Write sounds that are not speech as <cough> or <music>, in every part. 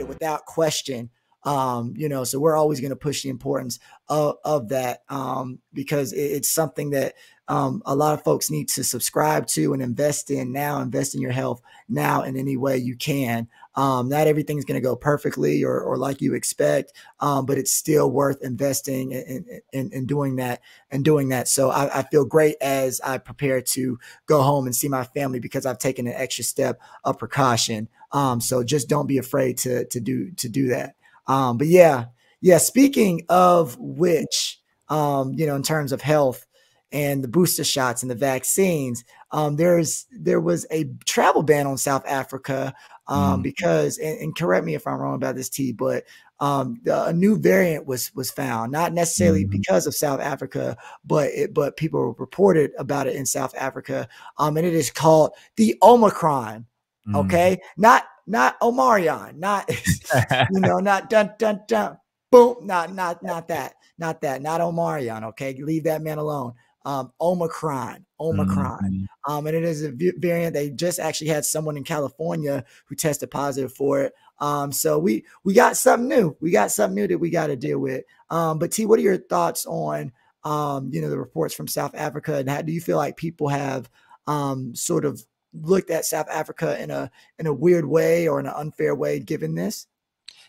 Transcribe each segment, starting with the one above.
it without question. Um, you know, so we're always going to push the importance of, of that um, because it, it's something that um, a lot of folks need to subscribe to and invest in now, invest in your health now in any way you can. Um, not everything's going to go perfectly or, or like you expect, um, but it's still worth investing in, in, in, doing that and doing that. So I, I, feel great as I prepare to go home and see my family because I've taken an extra step of precaution. Um, so just don't be afraid to to do to do that. Um, but yeah, yeah. Speaking of which, um, you know, in terms of health and the booster shots and the vaccines, um, there's there was a travel ban on South Africa um, mm. because, and, and, correct me if I'm wrong about this, T, but um, the, a new variant was was found, not necessarily mm. because of South Africa, but it, but people reported about it in South Africa, um, and it is called the Omicron. Mm. Okay, not not Omarion, not <laughs> you know, not dun dun dun boom, not not not that, not that, not Omarion. Okay, leave that man alone. Um, Omicron, Omicron, mm-hmm. um, and it is a variant. They just actually had someone in California who tested positive for it. Um, so we we got something new. We got something new that we got to deal with. Um, but T, what are your thoughts on um, you know, the reports from South Africa, and how do you feel like people have um, sort of looked at South Africa in a in a weird way or in an unfair way given this?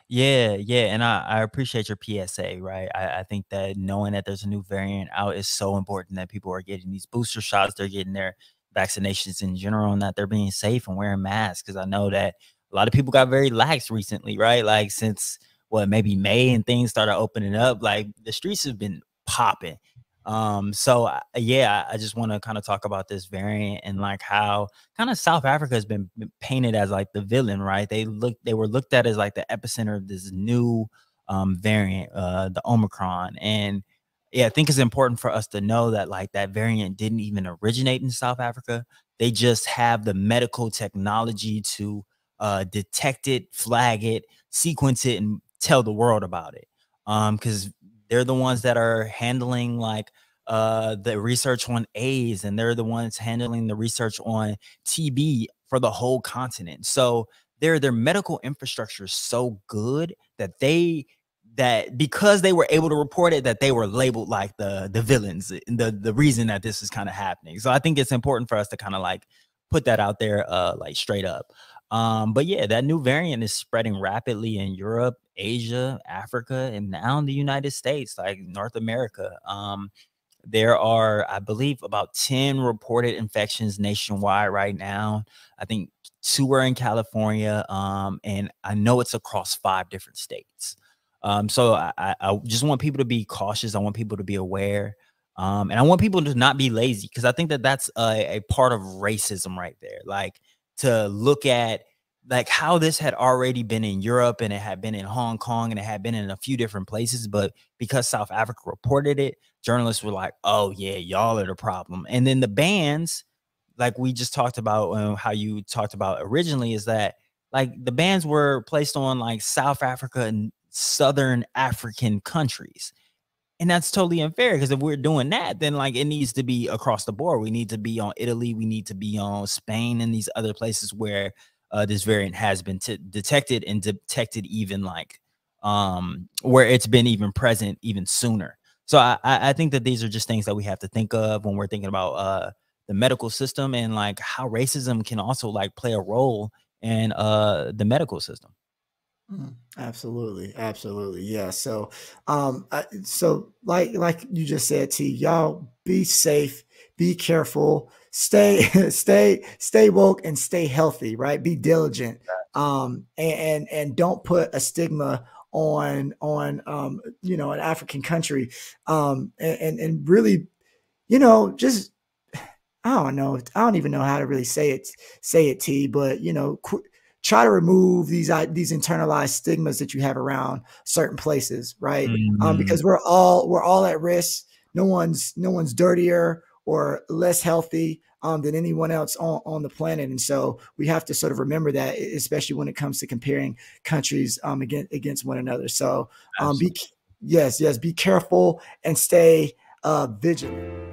Yeah, yeah, and I, I appreciate your PSA, right? I, I think that knowing that there's a new variant out is so important that people are getting these booster shots, they're getting their vaccinations in general, and that they're being safe and wearing masks. Because I know that a lot of people got very lax recently, right? Like since what maybe May and things started opening up, like the streets have been popping. Um, so yeah, I just want to kind of talk about this variant and like how kind of South Africa has been painted as like the villain, right? They look they were looked at as like the epicenter of this new um variant, uh the Omicron. And yeah, I think it's important for us to know that like that variant didn't even originate in South Africa. They just have the medical technology to uh detect it, flag it, sequence it, and tell the world about it. Um, because they're the ones that are handling like uh, the research on AIDS, and they're the ones handling the research on TB for the whole continent. So their their medical infrastructure is so good that they that because they were able to report it that they were labeled like the the villains the the reason that this is kind of happening so i think it's important for us to kind of like put that out there uh like straight up um, but yeah, that new variant is spreading rapidly in Europe, Asia, Africa, and now in the United States, like North America. Um, there are, I believe, about 10 reported infections nationwide right now. I think two are in California, um, and I know it's across five different states. Um, so I, I, just want people to be cautious. I want people to be aware. Um, and I want people to not be lazy because I think that that's a, a part of racism right there. Like, to look at like how this had already been in Europe and it had been in Hong Kong and it had been in a few different places, but because South Africa reported it, journalists were like, "Oh yeah, y'all are the problem." And then the bans, like we just talked about, uh, how you talked about originally, is that like the bans were placed on like South Africa and Southern African countries. And that's totally unfair because if we're doing that, then like it needs to be across the board. We need to be on Italy, we need to be on Spain and these other places where uh, this variant has been detected and detected even like um where it's been even present even sooner. So I, I think that these are just things that we have to think of when we're thinking about uh the medical system and like how racism can also like play a role in uh the medical system. Absolutely, absolutely, yeah. So, um, so like like you just said, T, y'all be safe, be careful, stay <laughs> stay stay woke, and stay healthy. Right, be diligent, um, and and, and don't put a stigma on on um, you know an African country, um, and, and and really, you know, just <sighs> I don't know, I don't even know how to really say it say it, T, but you know. Qu- try to remove these these internalized stigmas that you have around certain places right? Um, mm-hmm. um, because we're all we're all at risk. No one's no one's dirtier or less healthy um, than anyone else on, on the planet. And so we have to sort of remember that especially when it comes to comparing countries um, against, against one another. So um, be yes yes be careful and stay uh, vigilant